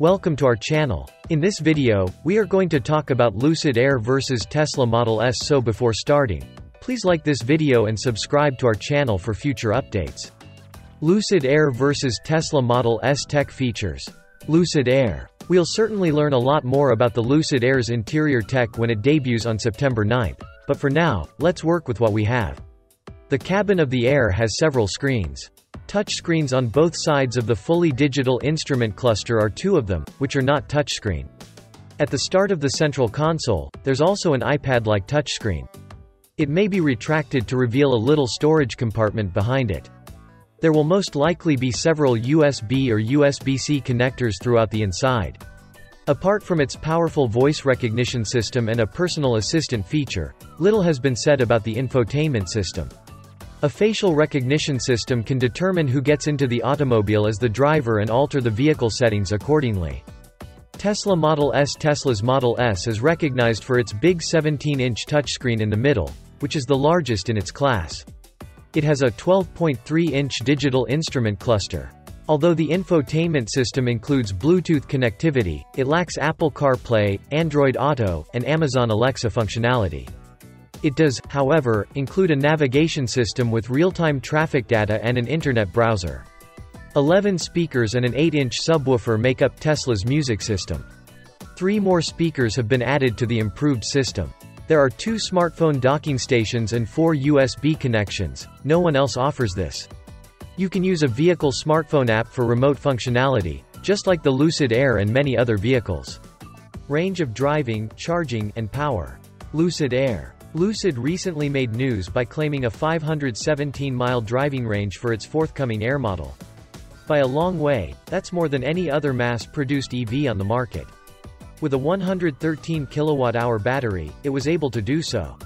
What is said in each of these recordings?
Welcome to our channel. In this video, we are going to talk about Lucid Air versus Tesla Model S so before starting, please like this video and subscribe to our channel for future updates. Lucid Air versus Tesla Model S tech features. Lucid Air. We'll certainly learn a lot more about the Lucid Air's interior tech when it debuts on September 9th, but for now, let's work with what we have. The cabin of the Air has several screens. Touchscreens on both sides of the fully digital instrument cluster are two of them, which are not touchscreen. At the start of the central console, there's also an iPad-like touchscreen. It may be retracted to reveal a little storage compartment behind it. There will most likely be several USB or USB-C connectors throughout the inside. Apart from its powerful voice recognition system and a personal assistant feature, little has been said about the infotainment system. A facial recognition system can determine who gets into the automobile as the driver and alter the vehicle settings accordingly. Tesla Model S Tesla's Model S is recognized for its big 17-inch touchscreen in the middle, which is the largest in its class. It has a 12.3-inch digital instrument cluster. Although the infotainment system includes Bluetooth connectivity, it lacks Apple CarPlay, Android Auto, and Amazon Alexa functionality. It does, however, include a navigation system with real-time traffic data and an internet browser. 11 speakers and an 8-inch subwoofer make up Tesla's music system. Three more speakers have been added to the improved system. There are two smartphone docking stations and four USB connections, no one else offers this. You can use a vehicle smartphone app for remote functionality, just like the Lucid Air and many other vehicles. Range of driving, charging, and power. Lucid Air. Lucid recently made news by claiming a 517-mile driving range for its forthcoming Air model. By a long way, that's more than any other mass-produced EV on the market. With a 113 kilowatt-hour battery, it was able to do so.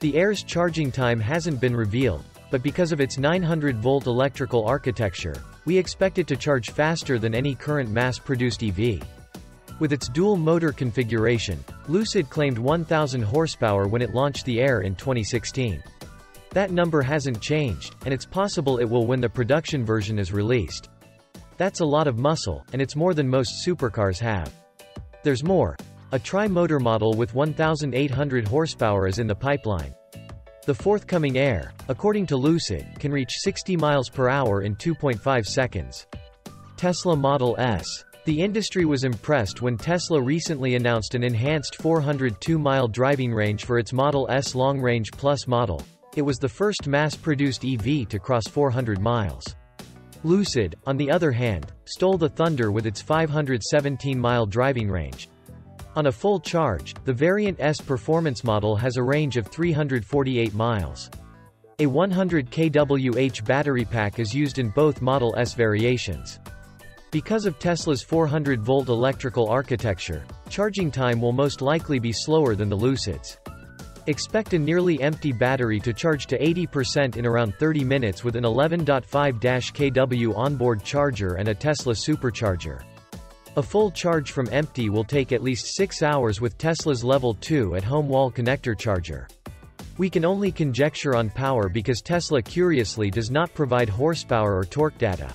The Air's charging time hasn't been revealed, but because of its 900-volt electrical architecture, we expect it to charge faster than any current mass-produced EV. With its dual-motor configuration, Lucid claimed 1,000 horsepower when it launched the Air in 2016. That number hasn't changed, and it's possible it will when the production version is released. That's a lot of muscle, and it's more than most supercars have. There's more. A tri-motor model with 1,800 horsepower is in the pipeline. The forthcoming Air, according to Lucid, can reach 60 miles per hour in 2.5 seconds. Tesla Model S the industry was impressed when Tesla recently announced an enhanced 402-mile driving range for its Model S Long Range Plus model. It was the first mass-produced EV to cross 400 miles. Lucid, on the other hand, stole the thunder with its 517-mile driving range. On a full charge, the Variant S performance model has a range of 348 miles. A 100 kWh battery pack is used in both Model S variations. Because of Tesla's 400-volt electrical architecture, charging time will most likely be slower than the Lucid's. Expect a nearly empty battery to charge to 80% in around 30 minutes with an 11.5-kW onboard charger and a Tesla supercharger. A full charge from empty will take at least 6 hours with Tesla's Level 2 at-home wall connector charger. We can only conjecture on power because Tesla curiously does not provide horsepower or torque data.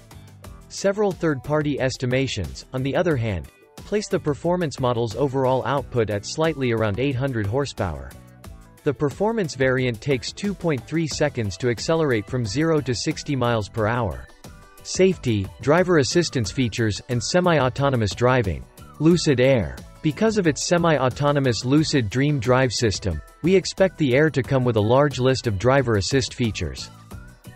Several third-party estimations, on the other hand, place the performance model's overall output at slightly around 800 horsepower. The performance variant takes 2.3 seconds to accelerate from 0 to 60 miles per hour. Safety, driver assistance features, and semi-autonomous driving. Lucid Air. Because of its semi-autonomous Lucid Dream Drive system, we expect the Air to come with a large list of driver assist features.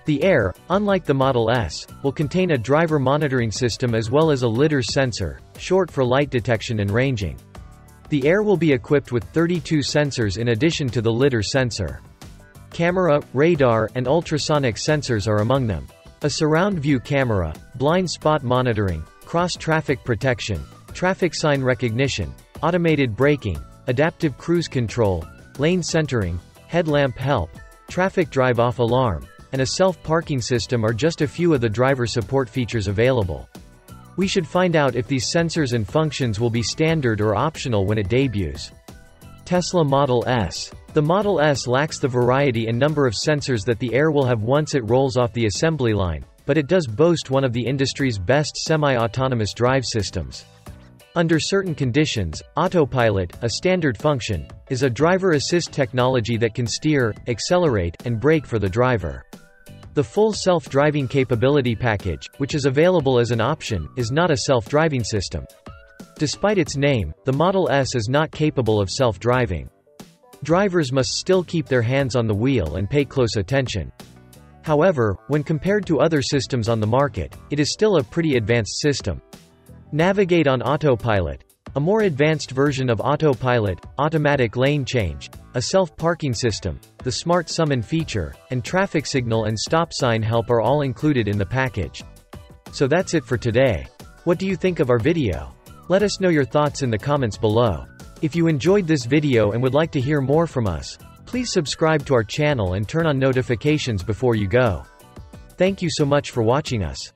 The Air, unlike the Model S, will contain a driver monitoring system as well as a lidar sensor, short for light detection and ranging. The Air will be equipped with 32 sensors in addition to the lidar sensor. Camera, radar, and ultrasonic sensors are among them. A surround view camera, blind spot monitoring, cross-traffic protection, traffic sign recognition, automated braking, adaptive cruise control, lane centering, headlamp help, traffic drive-off alarm, and a self-parking system are just a few of the driver support features available. We should find out if these sensors and functions will be standard or optional when it debuts. Tesla Model S. The Model S lacks the variety and number of sensors that the Air will have once it rolls off the assembly line, but it does boast one of the industry's best semi-autonomous drive systems. Under certain conditions, autopilot, a standard function, is a driver assist technology that can steer, accelerate, and brake for the driver. The full self-driving capability package, which is available as an option, is not a self-driving system. Despite its name, the Model S is not capable of self-driving. Drivers must still keep their hands on the wheel and pay close attention. However, when compared to other systems on the market, it is still a pretty advanced system. Navigate on autopilot. A more advanced version of autopilot, automatic lane change, a self-parking system, the smart summon feature, and traffic signal and stop sign help are all included in the package. So that's it for today. What do you think of our video? Let us know your thoughts in the comments below. If you enjoyed this video and would like to hear more from us, please subscribe to our channel and turn on notifications before you go. Thank you so much for watching us.